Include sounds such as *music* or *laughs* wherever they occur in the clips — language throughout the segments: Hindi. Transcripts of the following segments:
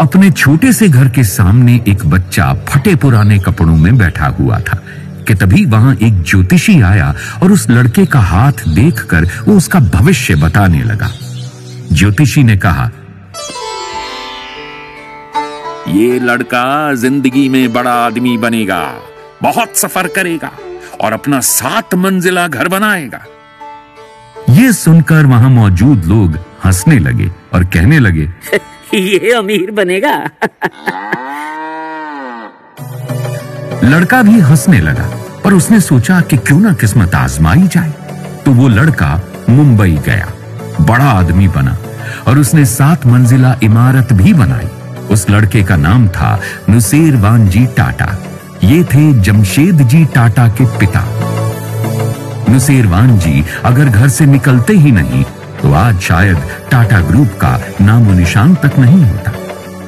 अपने छोटे से घर के सामने एक बच्चा फटे पुराने कपड़ों में बैठा हुआ था कि तभी वहाँ एक ज्योतिषी आया और उस लड़के का हाथ देखकर वो उसका भविष्य बताने लगा। ज्योतिषी ने कहा ये लड़का ज़िंदगी में बड़ा आदमी बनेगा बहुत सफ़र करेगा और अपना सात मंजिला घर बनाएगा। ये सुनकर वहाँ मौजूद लोग हंसने लगे और कहने लगे *laughs* *laughs* ये अमीर बनेगा। लड़का भी हंसने लगा, पर उसने सोचा कि क्यों ना किस्मत आजमाई जाए। तो वो लड़का मुंबई गया, बड़ा आदमी बना, और उसने सात मंजिला इमारत भी बनाई। उस लड़के का नाम था नुसेर वानजी टाटा। ये थे जमशेद जी टाटा के पिता। नुसेरवान जी अगर घर से निकलते ही नहीं तो आज शायद टाटा ग्रुप का नामो निशान तक नहीं होता।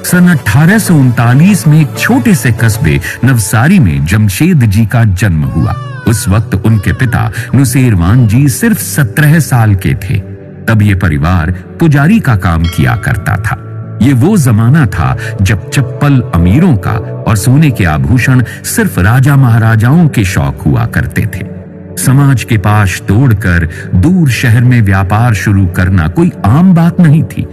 सन अठारह सौ उनतालीस में एक छोटे से कस्बे नवसारी में जमशेद जी का जन्म हुआ। उस वक्त उनके पिता नुसेरवान जी सिर्फ़ सत्रह साल के थे। तब ये परिवार पुजारी का काम किया करता था। ये वो जमाना था जब चप्पल अमीरों का और सोने के आभूषण सिर्फ़ राजा महाराजाओं के शौक हुआ करते थे। समाज के पास तोड़कर दूर शहर में व्यापार शुरू करना कोई आम बात नहीं थी।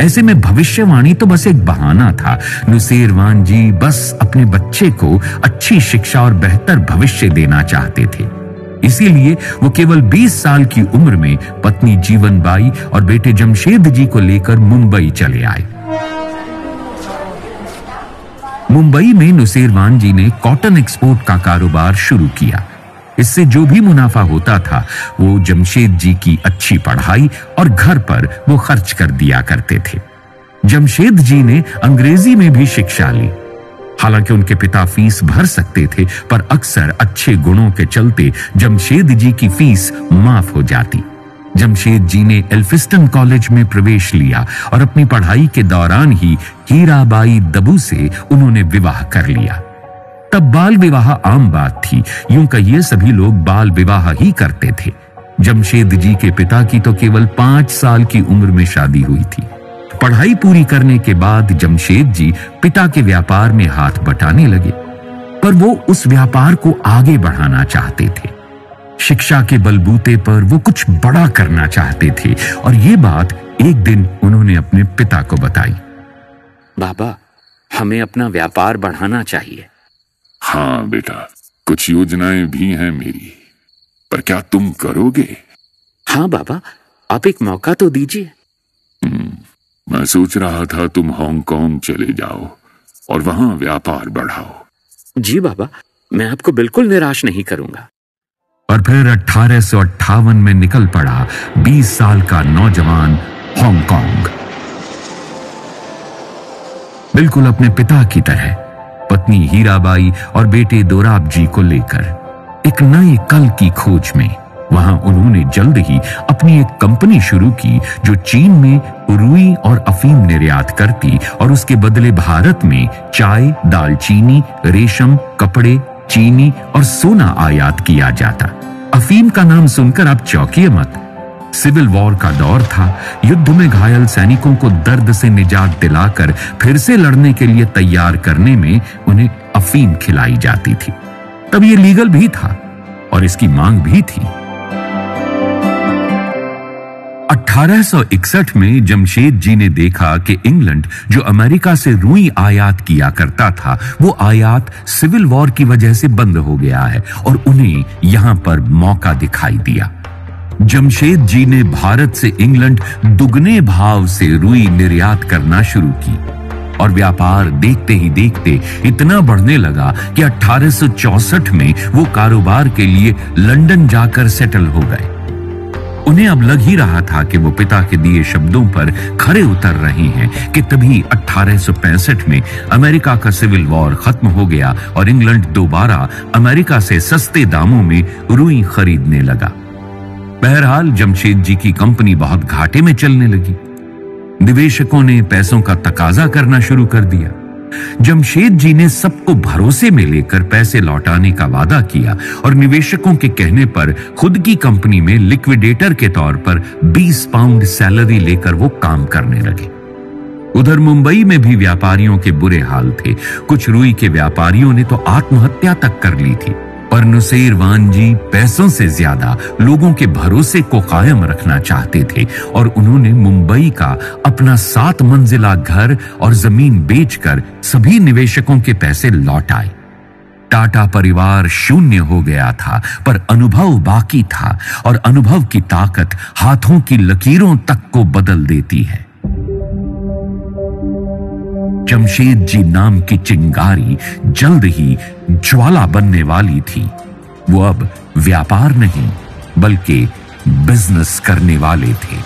ऐसे में भविष्यवाणी तो बस एक बहाना था। नुसेरवान जी बस अपने बच्चे को अच्छी शिक्षा और बेहतर भविष्य देना चाहते थे। इसीलिए वो केवल 20 साल की उम्र में पत्नी जीवन बाई और बेटे जमशेद जी को लेकर मुंबई चले आए। मुंबई में नुसेरवान जी ने कॉटन एक्सपोर्ट का कारोबार शुरू किया। इससे जो भी मुनाफा होता था, वो जमशेद जी की अच्छी पढ़ाई और घर पर वो खर्च कर दिया करते थे। जमशेद जी ने अंग्रेज़ी में भी शिक्षा ली। हालाँकि उनके पिता फ़ीस भर सकते थे, पर अक्सर अच्छे गुणों के चलते जमशेद जी की फ़ीस माफ़ हो जाती। जमशेद जी ने एल्फिस्टन कॉलेज में प्रवेश लिया और अपनी पढ़ाई के दौरान ही हीराबाई दबू से उन्होंने विवाह कर लिया। तब बाल विवाह आम बात थी। यूँ कहिए सभी लोग बाल विवाह ही करते थे। जमशेद जी के पिता की तो केवल पाँच साल की उम्र में शादी हुई थी। पढ़ाई पूरी करने के बाद जमशेद जी पिता के व्यापार में हाथ बटाने लगे। पर वो उस व्यापार को आगे बढ़ाना चाहते थे। शिक्षा के बलबूते पर वो कुछ बड़ा करना चाहते थे। और ये बात एक दिन उन्होंने अपने पिता को बताई। बाबा, हमें अपना व्यापार बढ़ाना चाहिए। हाँ बेटा कुछ योजनाएँ भी हैं मेरी। पर क्या तुम करोगे? हाँ बाबा आप एक मौका तो दीजिए। मैं सोच रहा था तुम हांगकांग चले जाओ और वहाँ व्यापार बढ़ाओ। जी बाबा मैं आपको बिल्कुल निराश नहीं करूँगा। और फिर अठारह में निकल पड़ा 20 साल का नौजवान हांगकांग। बिल्कुल अपने पिता की तरह। पत्नी हीराबाई और बेटे दोराब जी को लेकर एक नए कल की खोज में वहाँ उन्होंने जल्द ही अपनी एक कंपनी शुरू की जो चीन में रुई और अफीम निर्यात करती और उसके बदले भारत में चाय, दालचीनी, रेशम, कपड़े, चीनी और सोना आयात किया जाता। अफीम का नाम सुनकर आप चौंकिए मत। सिविल वॉर का दौर था। युद्ध में घायल सैनिकों को दर्द से निजात दिलाकर फिर से लड़ने के लिए तैयार करने में उन्हें अफीम खिलाई जाती थी। तब ये लीगल भी था और इसकी मांग भी थी। 1861 में जमशेद जी ने देखा कि इंग्लैंड जो अमेरिका से रुई आयात किया करता था, वो आयात सिविल वॉर की वजह से बंद हो गया है और उन्हें यहाँ पर मौका दिखाई दिया। जमशेद जी ने भारत से इंग्लैंड दुगने भाव से रुई निर्यात करना शुरू की और व्यापार देखते ही देखते इतना बढ़ने लगा कि 1864 में वो कारोबार के लिए लंदन जाकर सेटल हो गए। उन्हें अब लग ही रहा था कि वो पिता के दिए शब्दों पर खरे उतर रहे हैं कि तभी 1865 में अमेरिका का सिविल वॉर खत्म हो गया और इंग्लैंड दोबारा अमेरिका से सस्ते दामों में रुई खरीदने लगा। बहरहाल जमशेद जी की कंपनी बहुत घाटे में चलने लगी। निवेशकों ने पैसों का तकाजा करना शुरू कर दिया। जमशेद जी ने सबको भरोसे में लेकर पैसे लौटाने का वादा किया और निवेशकों के कहने पर खुद की कंपनी में लिक्विडेटर के तौर पर 20 पाउंड सैलरी लेकर वो काम करने लगे। उधर मुंबई में भी व्यापारियों के बुरे हाल थे। कुछ रुई के व्यापारियों ने तो आत्महत्या तक कर ली थी। पर नुसेर वानजी पैसों से ज़्यादा लोगों के भरोसे को कायम रखना चाहते थे और उन्होंने मुंबई का अपना सात मंजिला घर और ज़मीन बेचकर सभी निवेशकों के पैसे लौटाए। टाटा परिवार शून्य हो गया था, पर अनुभव बाकी था और अनुभव की ताकत हाथों की लकीरों तक को बदल देती है। जमशेद जी नाम की चिंगारी जल्द ही ज्वाला बनने वाली थी। वो अब व्यापार नहीं, बल्कि बिज़नेस करने वाले थे।